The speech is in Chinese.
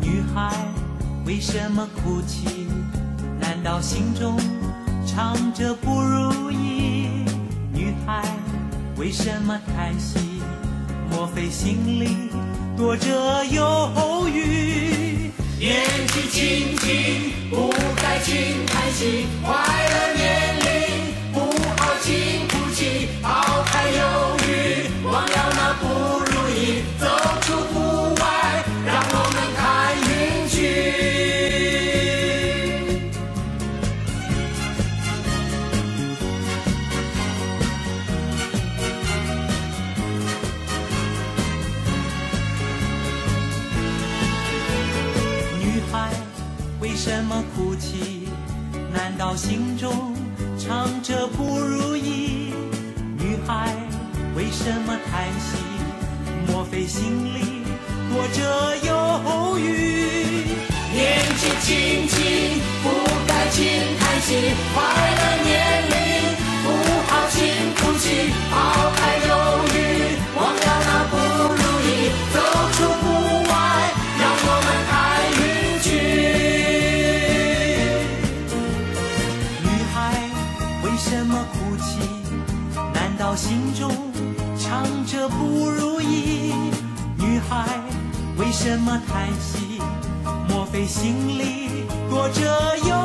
女孩为什么哭泣？难道心中藏着不如意？女孩为什么叹息？莫非心里躲着忧郁？年纪轻轻不该轻叹息，快乐为什么哭泣？难道心中藏着不如意？女孩为什么叹息？莫非心里躲着忧郁？年纪轻为什么哭泣？难道心中藏着不如意？女孩为什么叹息？莫非心里躲着忧